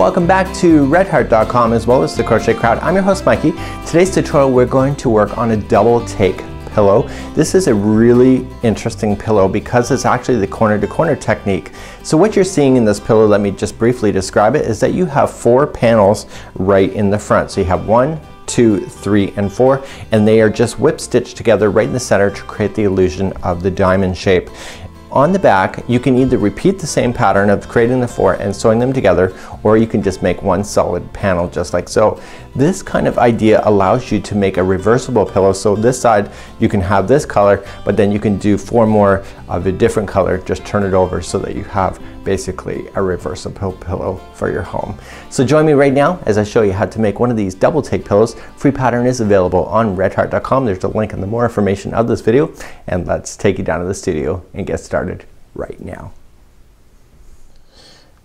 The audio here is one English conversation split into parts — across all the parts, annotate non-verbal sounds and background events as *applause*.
Welcome back to redheart.com as well as the Crochet Crowd. I'm your host Mikey. Today's tutorial we're going to work on a double take pillow. This is a really interesting pillow because it's actually the corner to corner technique. So what you're seeing in this pillow, let me just briefly describe it, is that you have four panels right in the front. So you have one, two, three, and four, and they are just whip stitched together right in the center to create the illusion of the diamond shape. On the back, you can either repeat the same pattern of creating the four and sewing them together, or you can just make one solid panel just like so. This kind of idea allows you to make a reversible pillow. So this side, you can have this color, but then you can do four more of a different color, just turn it over so that you have basically a reversible pillow for your home. So join me right now as I show you how to make one of these double take pillows. Free pattern is available on redheart.com. There's a link in the more information of this video and let's take you down to the studio and get started right now.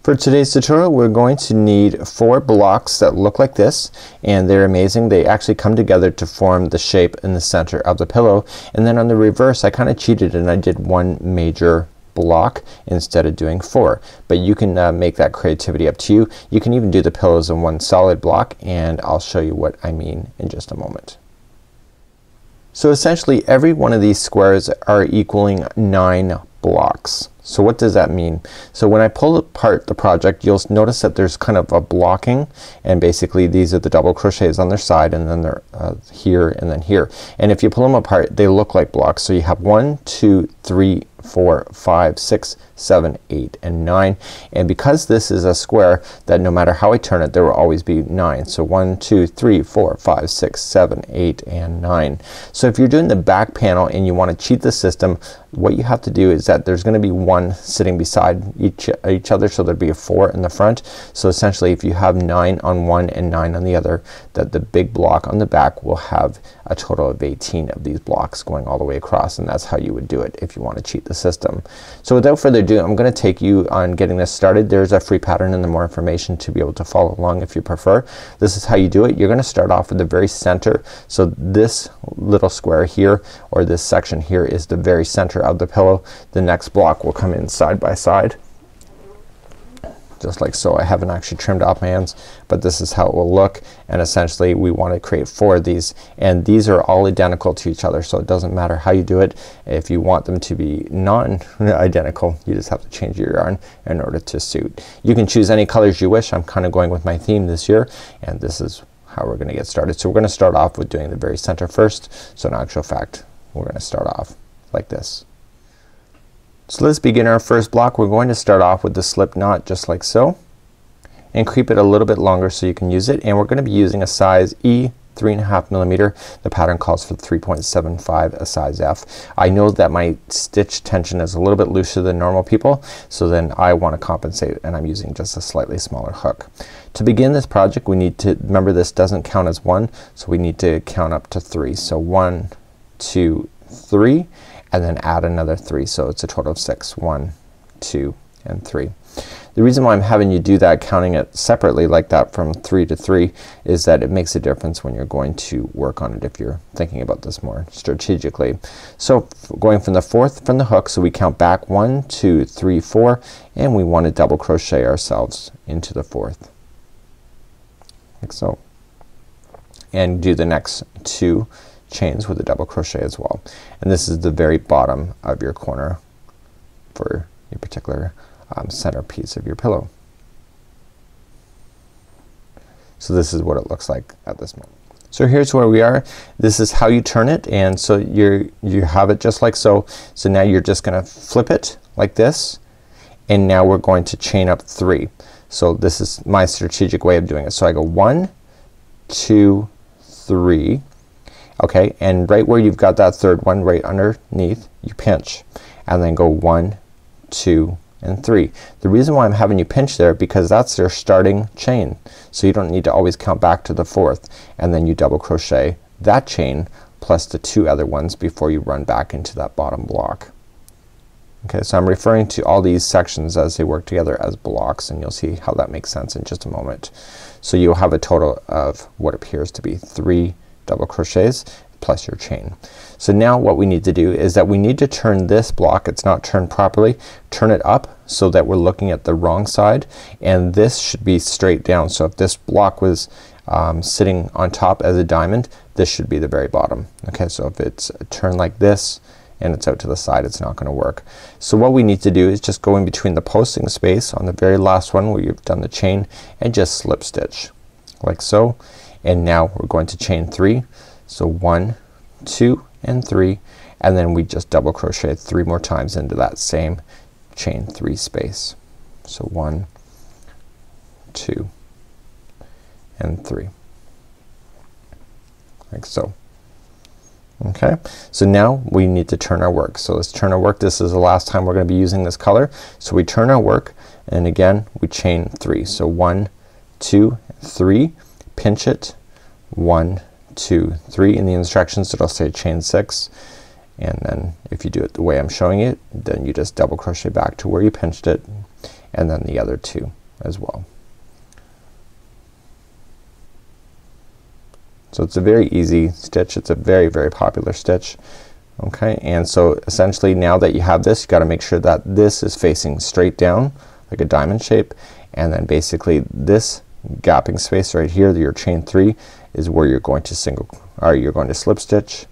For today's tutorial we're going to need four blocks that look like this and they're amazing. They actually come together to form the shape in the center of the pillow and then on the reverse I kinda cheated and I did one major block instead of doing four. But you can uh, make that creativity up to you. You can even do the pillows in one solid block and I'll show you what I mean in just a moment. So essentially every one of these squares are equaling nine blocks. So what does that mean? So when I pull apart the project you'll notice that there's kind of a blocking and basically these are the double crochets on their side and then they're uh, here and then here. And if you pull them apart they look like blocks. So you have one, two, three, four, five, six, seven, eight, and nine. And because this is a square that no matter how I turn it there will always be nine. So one, two, three, four, five, six, seven, eight, and nine. So if you're doing the back panel and you want to cheat the system what you have to do is that there's gonna be one sitting beside each each other so there'd be a four in the front. So essentially if you have nine on one and nine on the other that the big block on the back will have a total of 18 of these blocks going all the way across and that's how you would do it if you want to cheat the system. So without further ado I'm gonna take you on getting this started. There's a free pattern and the more information to be able to follow along if you prefer. This is how you do it. You're gonna start off with the very center. So this little square here or this section here is the very center of the pillow. The next block will come in side by side just like so. I haven't actually trimmed off my ends but this is how it will look and essentially we want to create four of these and these are all identical to each other so it doesn't matter how you do it. If you want them to be non-identical *laughs* you just have to change your yarn in order to suit. You can choose any colors you wish. I'm kinda going with my theme this year and this is how we're gonna get started. So we're gonna start off with doing the very center first. So in actual fact we're gonna start off like this. So let's begin our first block. We're going to start off with the slip knot just like so and creep it a little bit longer so you can use it and we're gonna be using a size E three and a half millimeter. The pattern calls for 3.75 a size F. I know that my stitch tension is a little bit looser than normal people so then I want to compensate and I'm using just a slightly smaller hook. To begin this project we need to remember this doesn't count as one so we need to count up to three. So one, two, three and then add another three. So it's a total of six. One, two, and three. The reason why I'm having you do that counting it separately like that from three to three is that it makes a difference when you're going to work on it if you're thinking about this more strategically. So going from the fourth from the hook so we count back one, two, three, four and we want to double crochet ourselves into the fourth like so and do the next two chains with a double crochet as well. And this is the very bottom of your corner for your particular um, center piece of your pillow. So this is what it looks like at this moment. So here's where we are. This is how you turn it and so you're you have it just like so. So now you're just gonna flip it like this and now we're going to chain up three. So this is my strategic way of doing it. So I go one, two, three, okay and right where you've got that third one right underneath you pinch and then go one two and three. The reason why I'm having you pinch there because that's your starting chain. So you don't need to always count back to the fourth and then you double crochet that chain plus the two other ones before you run back into that bottom block. Okay, so I'm referring to all these sections as they work together as blocks and you'll see how that makes sense in just a moment. So you'll have a total of what appears to be three double crochets plus your chain. So now what we need to do is that we need to turn this block, it's not turned properly, turn it up so that we're looking at the wrong side and this should be straight down. So if this block was um, sitting on top as a diamond this should be the very bottom. Okay, so if it's turned like this and it's out to the side it's not gonna work. So what we need to do is just go in between the posting space on the very last one where you've done the chain and just slip stitch like so and now we're going to chain three. So one, two and three and then we just double crochet three more times into that same chain three space. So one, two and three like so. Okay, so now we need to turn our work. So let's turn our work. This is the last time we're gonna be using this color. So we turn our work and again we chain three. So one, two, three, pinch it, one, two, three. In the instructions it'll say chain six and then if you do it the way I'm showing it then you just double crochet back to where you pinched it and then the other two as well. So it's a very easy stitch. It's a very very popular stitch. Okay, and so essentially now that you have this you gotta make sure that this is facing straight down like a diamond shape and then basically this gapping space right here your chain three is where you're going to single or you're going to slip stitch.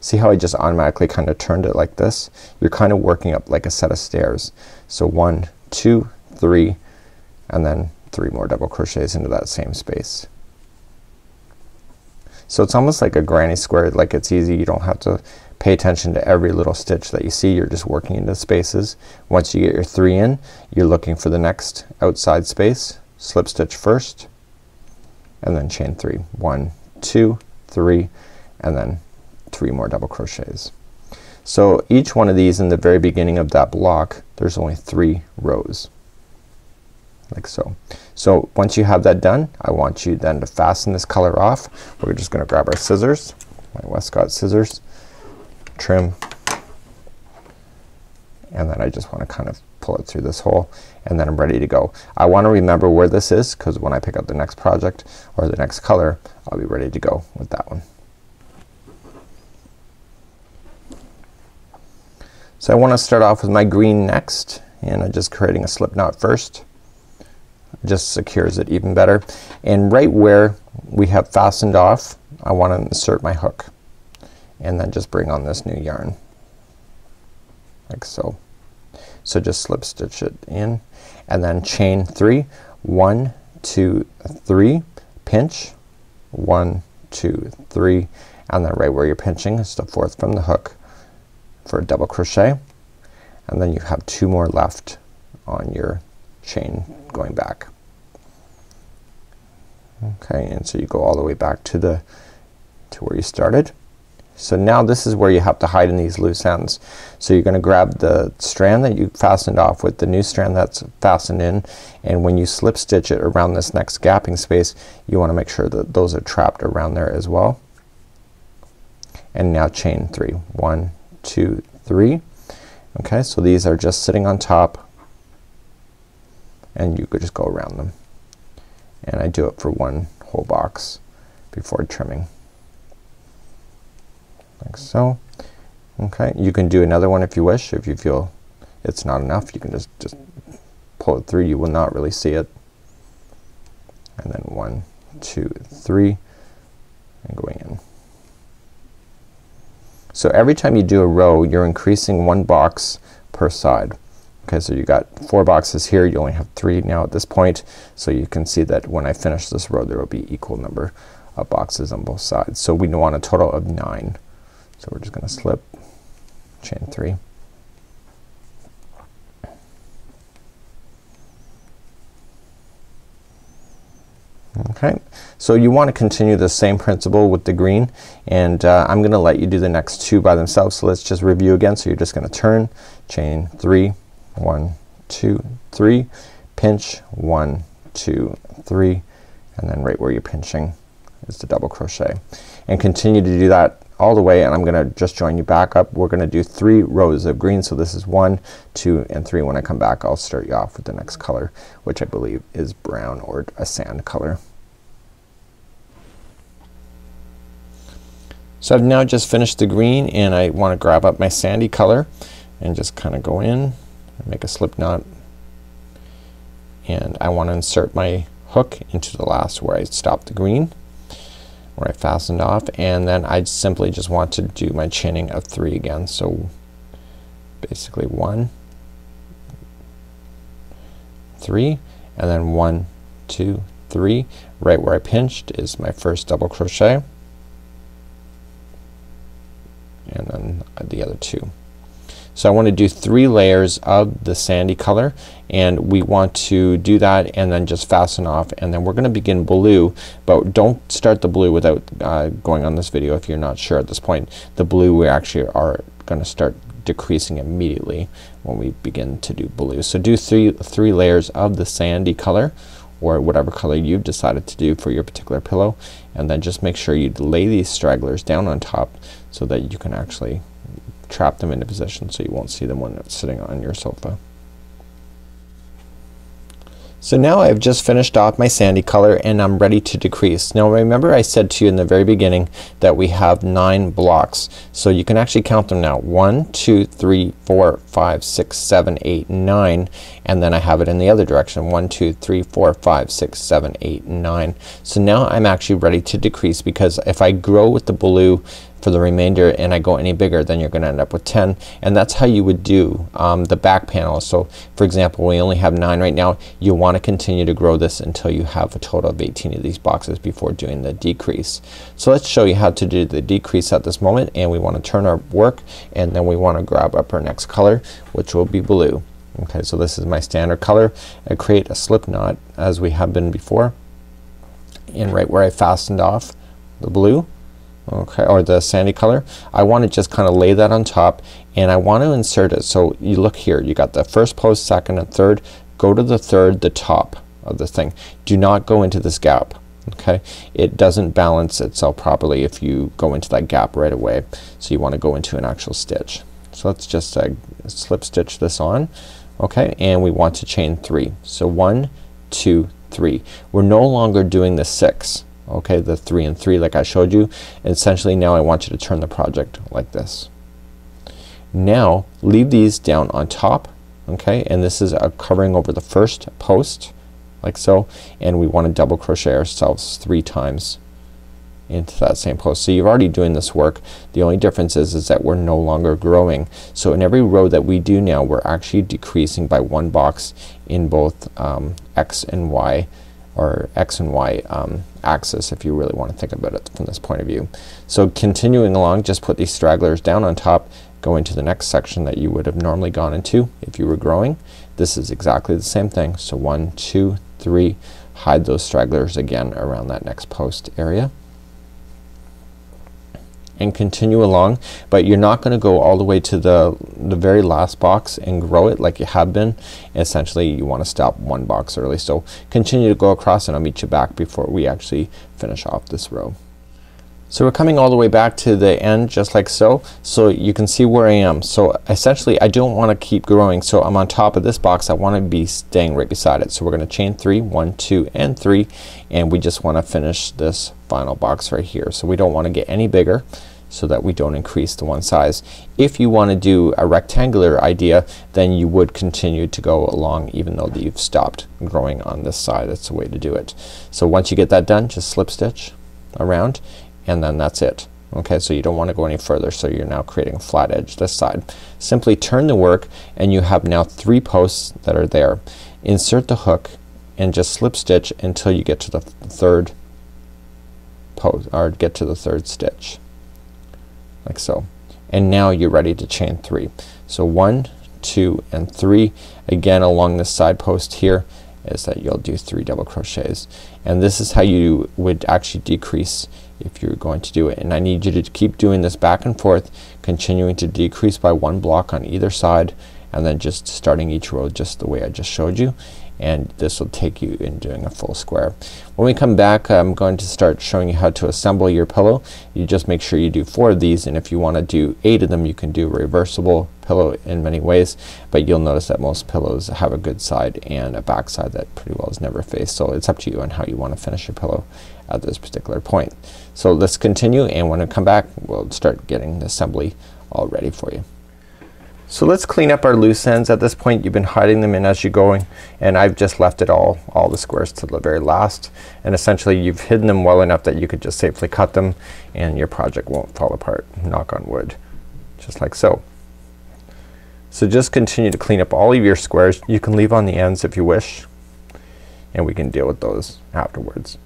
See how I just automatically kind of turned it like this? You're kind of working up like a set of stairs. So one, two, three, and then three more double crochets into that same space. So it's almost like a granny square like it's easy you don't have to pay attention to every little stitch that you see you're just working into spaces. Once you get your three in you're looking for the next outside space slip stitch first and then chain three. One, two, three, and then three more double crochets. So each one of these in the very beginning of that block there's only three rows like so. So once you have that done I want you then to fasten this color off. We're just gonna grab our scissors, my Westcott scissors, trim, and then I just wanna kind of pull it through this hole and then I'm ready to go. I wanna remember where this is because when I pick up the next project or the next color I'll be ready to go with that one. So I want to start off with my green next and I'm just creating a slip knot first just secures it even better. And right where we have fastened off I want to insert my hook and then just bring on this new yarn like so. So just slip stitch it in and then chain three. One, two, three, pinch, one, two, three, and then right where you're pinching is the fourth from the hook for a double crochet and then you have two more left on your chain going back. Okay, and so you go all the way back to the to where you started. So now this is where you have to hide in these loose ends. So you're gonna grab the strand that you fastened off with the new strand that's fastened in and when you slip stitch it around this next gapping space you wanna make sure that those are trapped around there as well. And now chain three. One, two, three. Okay, so these are just sitting on top and you could just go around them and I do it for one whole box before trimming like so okay you can do another one if you wish if you feel it's not enough you can just just pull it through you will not really see it and then one two three and going in so every time you do a row you're increasing one box per side Okay, so you got four boxes here. You only have three now at this point. So you can see that when I finish this row there will be equal number of boxes on both sides. So we want a total of nine. So we're just gonna slip chain three. Okay, so you want to continue the same principle with the green and uh, I'm gonna let you do the next two by themselves. So let's just review again. So you're just gonna turn, chain three, one, two, three, pinch, one, two, three, and then right where you're pinching is the double crochet. And continue to do that all the way and I'm gonna just join you back up. We're gonna do three rows of green. So this is one, two, and three. When I come back I'll start you off with the next color which I believe is brown or a sand color. So I've now just finished the green and I wanna grab up my sandy color and just kinda go in and make a slip knot and I wanna insert my hook into the last where I stopped the green where I fastened off and then I simply just want to do my chaining of three again. So basically one, three, and then one, two, three. Right where I pinched is my first double crochet and then the other two. So I want to do three layers of the sandy color and we want to do that and then just fasten off and then we're gonna begin blue but don't start the blue without uh, going on this video if you're not sure at this point. The blue we actually are gonna start decreasing immediately when we begin to do blue. So do three, three layers of the sandy color or whatever color you've decided to do for your particular pillow and then just make sure you lay these stragglers down on top so that you can actually trap them into position so you won't see them when it's sitting on your sofa. So now I've just finished off my sandy color and I'm ready to decrease. Now remember I said to you in the very beginning that we have nine blocks. So you can actually count them now. One, two, three, four, five, six, seven, eight, nine, and then I have it in the other direction. One, two, three, four, five, six, seven, eight, nine. So now I'm actually ready to decrease because if I grow with the blue for the remainder and I go any bigger then you're gonna end up with 10 and that's how you would do um, the back panel. So for example we only have 9 right now. You want to continue to grow this until you have a total of 18 of these boxes before doing the decrease. So let's show you how to do the decrease at this moment and we want to turn our work and then we want to grab up our next color which will be blue. Okay, so this is my standard color. I create a slip knot as we have been before and right where I fastened off the blue okay or the sandy color. I want to just kinda lay that on top and I want to insert it. So you look here you got the first post second and third. Go to the third the top of the thing. Do not go into this gap okay? It doesn't balance itself properly if you go into that gap right away. So you want to go into an actual stitch. So let's just uh, slip stitch this on okay? And we want to chain three. So one two three. We're no longer doing the six okay the three and three like I showed you and essentially now I want you to turn the project like this now leave these down on top okay and this is a covering over the first post like so and we want to double crochet ourselves three times into that same post. So you're already doing this work. The only difference is, is that we're no longer growing. So in every row that we do now we're actually decreasing by one box in both um, X and Y or X and Y um, axis if you really want to think about it from this point of view. So continuing along just put these stragglers down on top go into the next section that you would have normally gone into if you were growing. This is exactly the same thing. So one, two, three, hide those stragglers again around that next post area and continue along but you're not gonna go all the way to the the very last box and grow it like you have been essentially you want to stop one box early so continue to go across and I'll meet you back before we actually finish off this row. So we're coming all the way back to the end just like so. So you can see where I am. So essentially I don't want to keep growing. So I'm on top of this box. I want to be staying right beside it. So we're gonna chain three, one, two, and three, and we just want to finish this final box right here. So we don't want to get any bigger so that we don't increase the one size. If you want to do a rectangular idea then you would continue to go along even though you've stopped growing on this side. That's the way to do it. So once you get that done just slip stitch around and then that's it. Okay, so you don't want to go any further so you're now creating a flat edge this side. Simply turn the work and you have now three posts that are there. Insert the hook and just slip stitch until you get to the third post or get to the third stitch like so. And now you're ready to chain three. So one, two, and three. Again along this side post here is that you'll do three double crochets. And this is how you would actually decrease if you're going to do it. And I need you to keep doing this back and forth, continuing to decrease by one block on either side and then just starting each row just the way I just showed you and this will take you in doing a full square. When we come back I'm going to start showing you how to assemble your pillow. You just make sure you do four of these and if you wanna do eight of them you can do reversible pillow in many ways but you'll notice that most pillows have a good side and a back side that pretty well is never faced. So it's up to you on how you wanna finish your pillow at this particular point. So let's continue and when I come back we'll start getting the assembly all ready for you. So let's clean up our loose ends. At this point you've been hiding them in as you're going and I've just left it all, all the squares to the very last and essentially you've hidden them well enough that you could just safely cut them and your project won't fall apart. Knock on wood. Just like so. So just continue to clean up all of your squares. You can leave on the ends if you wish and we can deal with those afterwards.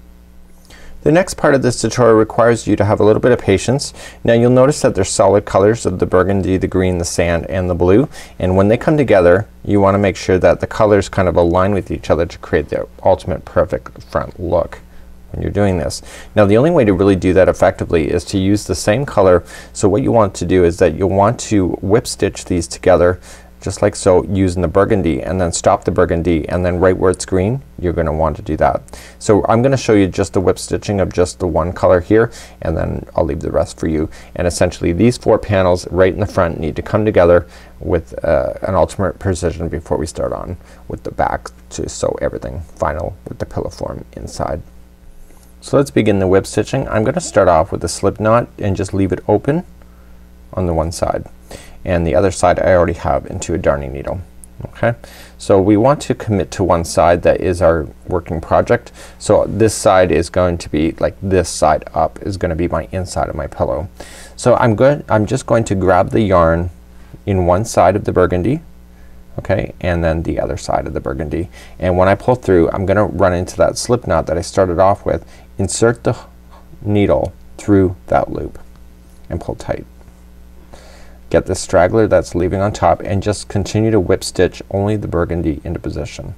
The next part of this tutorial requires you to have a little bit of patience. Now you'll notice that there's solid colors of the burgundy, the green, the sand, and the blue and when they come together you wanna make sure that the colors kind of align with each other to create the ultimate perfect front look when you're doing this. Now the only way to really do that effectively is to use the same color. So what you want to do is that you'll want to whip stitch these together just like so using the burgundy and then stop the burgundy and then right where it's green you're gonna want to do that. So I'm gonna show you just the whip stitching of just the one color here and then I'll leave the rest for you. And essentially these four panels right in the front need to come together with uh, an ultimate precision before we start on with the back to sew everything final with the pillow form inside. So let's begin the whip stitching. I'm gonna start off with a slip knot and just leave it open on the one side and the other side I already have into a darning needle. Okay, so we want to commit to one side that is our working project. So this side is going to be like this side up is gonna be my inside of my pillow. So I'm good I'm just going to grab the yarn in one side of the burgundy okay and then the other side of the burgundy and when I pull through I'm gonna run into that slip knot that I started off with insert the needle through that loop and pull tight get the straggler that's leaving on top and just continue to whip stitch only the burgundy into position.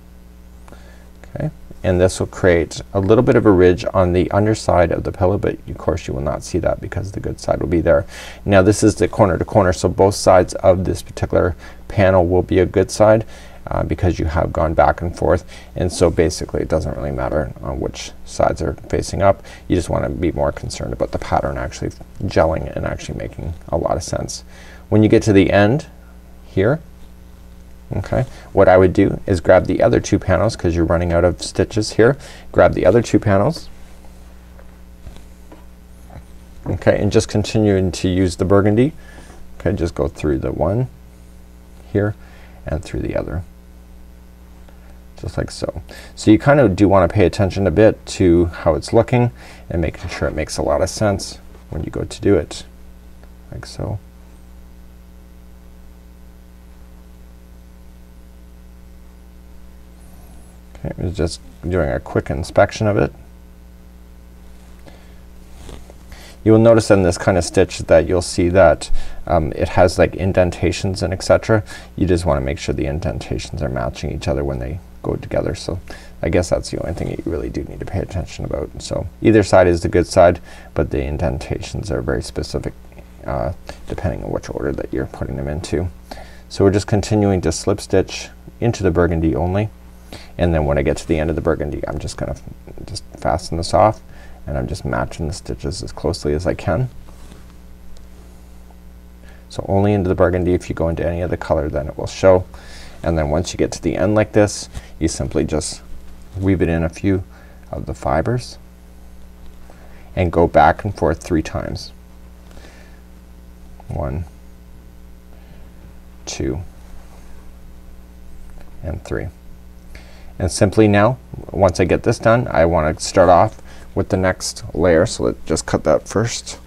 Okay, and this will create a little bit of a ridge on the underside of the pillow but of course you will not see that because the good side will be there. Now this is the corner to corner so both sides of this particular panel will be a good side uh, because you have gone back and forth and so basically it doesn't really matter on which sides are facing up. You just want to be more concerned about the pattern actually gelling and actually making a lot of sense. When you get to the end here okay what I would do is grab the other two panels because you're running out of stitches here. Grab the other two panels. Okay and just continuing to use the burgundy. Okay just go through the one here and through the other. Just like so. So you kind of do want to pay attention a bit to how it's looking and making sure it makes a lot of sense when you go to do it. Like so. Okay, just doing a quick inspection of it. You will notice in this kind of stitch that you'll see that um, it has like indentations and etc. You just want to make sure the indentations are matching each other when they go together. So I guess that's the only thing you really do need to pay attention about. So either side is the good side but the indentations are very specific uh, depending on which order that you're putting them into. So we're just continuing to slip stitch into the burgundy only and then when I get to the end of the burgundy I'm just gonna just fasten this off and I'm just matching the stitches as closely as I can. So only into the burgundy if you go into any other color then it will show and then once you get to the end like this you simply just weave it in a few of the fibers and go back and forth three times. One, two, and three and simply now once I get this done I want to start off with the next layer. So let's just cut that first.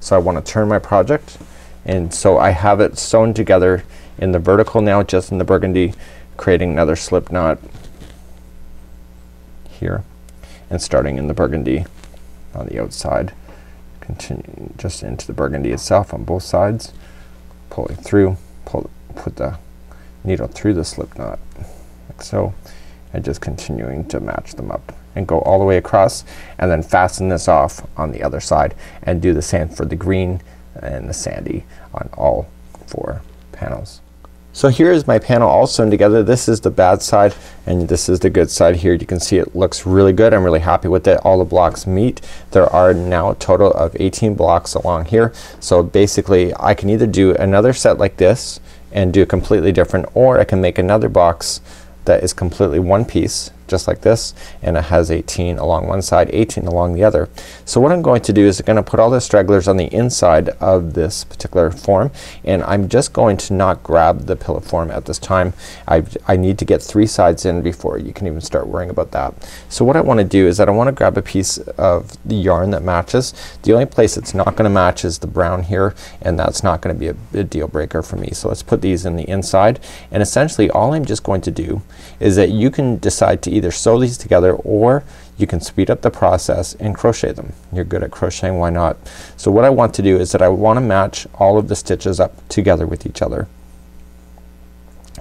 So I want to turn my project. And so I have it sewn together in the vertical now just in the burgundy creating another slip knot here and starting in the burgundy on the outside. Continue just into the burgundy itself on both sides. Pulling through pull put the needle through the slip knot like so and just continuing to match them up and go all the way across and then fasten this off on the other side and do the same for the green and the sandy on all four panels. So here is my panel all sewn together. This is the bad side and this is the good side here. You can see it looks really good. I'm really happy with it. All the blocks meet. There are now a total of 18 blocks along here. So basically I can either do another set like this and do a completely different or I can make another box that is completely one piece just like this and it has 18 along one side 18 along the other. So what I'm going to do is I'm gonna put all the stragglers on the inside of this particular form and I'm just going to not grab the pillow form at this time. I, I need to get three sides in before you can even start worrying about that. So what I wanna do is that I wanna grab a piece of the yarn that matches. The only place it's not gonna match is the brown here and that's not gonna be a, a deal breaker for me. So let's put these in the inside and essentially all I'm just going to do is that you can decide to either sew these together or you can speed up the process and crochet them. You're good at crocheting, why not? So what I want to do is that I want to match all of the stitches up together with each other.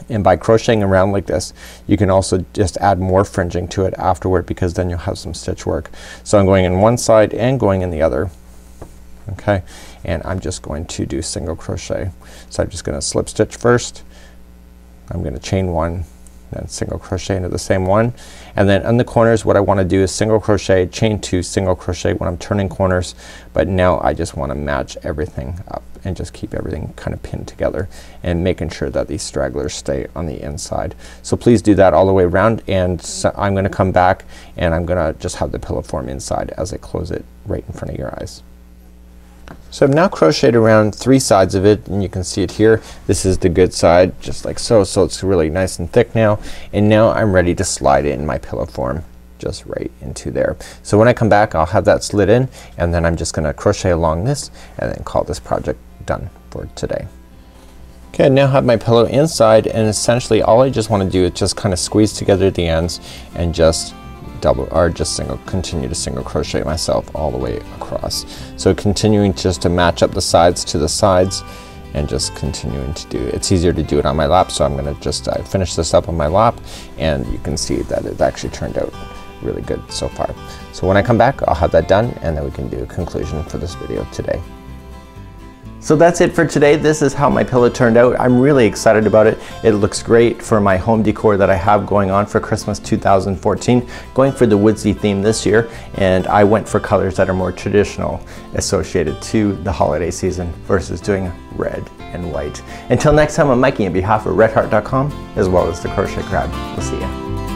And by crocheting around like this you can also just add more fringing to it afterward because then you'll have some stitch work. So I'm going in one side and going in the other. Okay, and I'm just going to do single crochet. So I'm just gonna slip stitch first. I'm gonna chain one then single crochet into the same one and then in the corners what I wanna do is single crochet chain two single crochet when I'm turning corners but now I just wanna match everything up and just keep everything kind of pinned together and making sure that these stragglers stay on the inside. So please do that all the way around and so I'm gonna come back and I'm gonna just have the pillow form inside as I close it right in front of your eyes. So I've now crocheted around three sides of it and you can see it here. This is the good side just like so. So it's really nice and thick now and now I'm ready to slide it in my pillow form just right into there. So when I come back I'll have that slid in and then I'm just gonna crochet along this and then call this project done for today. Okay, I now have my pillow inside and essentially all I just want to do is just kind of squeeze together the ends and just double or just single continue to single crochet myself all the way across. So continuing just to match up the sides to the sides and just continuing to do it's easier to do it on my lap so I'm gonna just uh, finish this up on my lap and you can see that it actually turned out really good so far. So when I come back I'll have that done and then we can do a conclusion for this video today. So that's it for today. This is how my pillow turned out. I'm really excited about it. It looks great for my home decor that I have going on for Christmas 2014. Going for the woodsy theme this year and I went for colors that are more traditional associated to the holiday season versus doing red and white. Until next time I'm Mikey on behalf of redheart.com as well as the Crochet Crowd. We'll see you.